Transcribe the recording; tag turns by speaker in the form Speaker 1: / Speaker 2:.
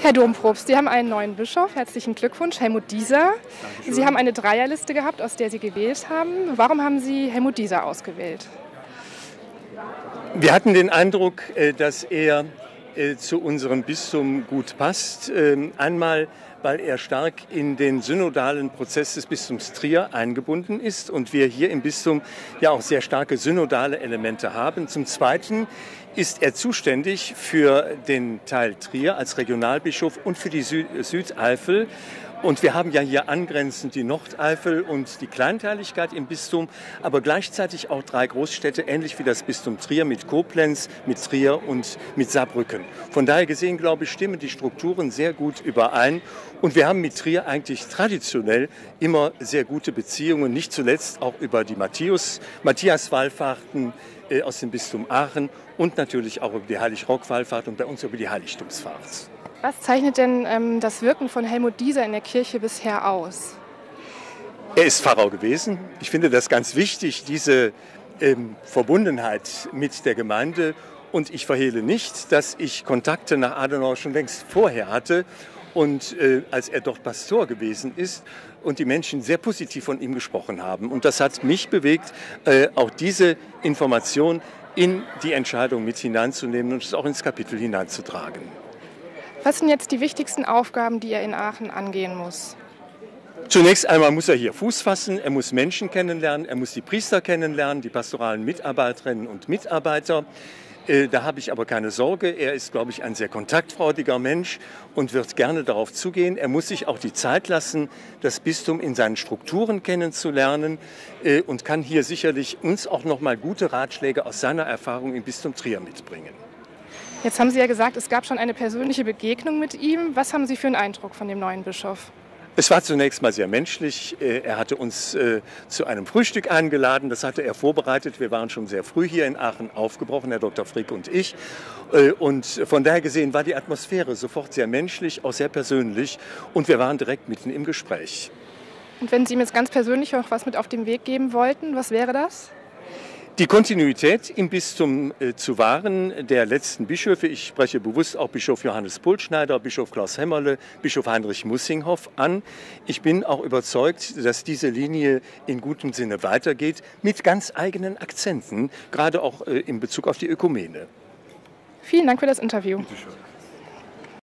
Speaker 1: Herr Domprobst, Sie haben einen neuen Bischof. Herzlichen Glückwunsch, Helmut Dieser. Sie haben eine Dreierliste gehabt, aus der Sie gewählt haben. Warum haben Sie Helmut Dieser ausgewählt?
Speaker 2: Wir hatten den Eindruck, äh, dass er äh, zu unserem Bistum gut passt. Ähm, einmal, weil er stark in den synodalen Prozess des Bistums Trier eingebunden ist und wir hier im Bistum ja auch sehr starke synodale Elemente haben. Zum Zweiten ist er zuständig für den Teil Trier als Regionalbischof und für die Südeifel und wir haben ja hier angrenzend die Nordeifel und die Kleinteiligkeit im Bistum, aber gleichzeitig auch drei Großstädte, ähnlich wie das Bistum Trier mit Koblenz, mit Trier und mit Saarbrücken. Von daher gesehen, glaube ich, stimmen die Strukturen sehr gut überein. Und wir haben mit Trier eigentlich traditionell immer sehr gute Beziehungen, nicht zuletzt auch über die Matthias-Wallfahrten äh, aus dem Bistum Aachen und natürlich auch über die Heilig-Rock-Wallfahrt und bei uns über die Heiligtumsfahrt.
Speaker 1: Was zeichnet denn ähm, das Wirken von Helmut Dieser in der Kirche bisher aus?
Speaker 2: Er ist Pfarrer gewesen. Ich finde das ganz wichtig, diese ähm, Verbundenheit mit der Gemeinde. Und ich verhehle nicht, dass ich Kontakte nach Adenauer schon längst vorher hatte. Und äh, als er dort Pastor gewesen ist und die Menschen sehr positiv von ihm gesprochen haben. Und das hat mich bewegt, äh, auch diese Information in die Entscheidung mit hineinzunehmen und es auch ins Kapitel hineinzutragen.
Speaker 1: Was sind jetzt die wichtigsten Aufgaben, die er in Aachen angehen muss?
Speaker 2: Zunächst einmal muss er hier Fuß fassen, er muss Menschen kennenlernen, er muss die Priester kennenlernen, die pastoralen Mitarbeiterinnen und Mitarbeiter. Äh, da habe ich aber keine Sorge. Er ist, glaube ich, ein sehr kontaktfreudiger Mensch und wird gerne darauf zugehen. Er muss sich auch die Zeit lassen, das Bistum in seinen Strukturen kennenzulernen äh, und kann hier sicherlich uns auch noch mal gute Ratschläge aus seiner Erfahrung im Bistum Trier mitbringen.
Speaker 1: Jetzt haben Sie ja gesagt, es gab schon eine persönliche Begegnung mit ihm. Was haben Sie für einen Eindruck von dem neuen Bischof?
Speaker 2: Es war zunächst mal sehr menschlich. Äh, er hatte uns äh, zu einem Frühstück eingeladen. Das hatte er vorbereitet. Wir waren schon sehr früh hier in Aachen aufgebrochen, Herr Dr. Frick und ich. Äh, und von daher gesehen war die Atmosphäre sofort sehr menschlich, auch sehr persönlich. Und wir waren direkt mitten im Gespräch.
Speaker 1: Und wenn Sie ihm jetzt ganz persönlich noch was mit auf den Weg geben wollten, was wäre das?
Speaker 2: Die Kontinuität im Bistum äh, zu wahren der letzten Bischöfe. Ich spreche bewusst auch Bischof Johannes Pulschneider, Bischof Klaus Hämmerle, Bischof Heinrich Mussinghoff an. Ich bin auch überzeugt, dass diese Linie in gutem Sinne weitergeht, mit ganz eigenen Akzenten, gerade auch äh, in Bezug auf die Ökumene.
Speaker 1: Vielen Dank für das Interview. Bitte schön.